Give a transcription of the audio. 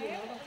అక్కడ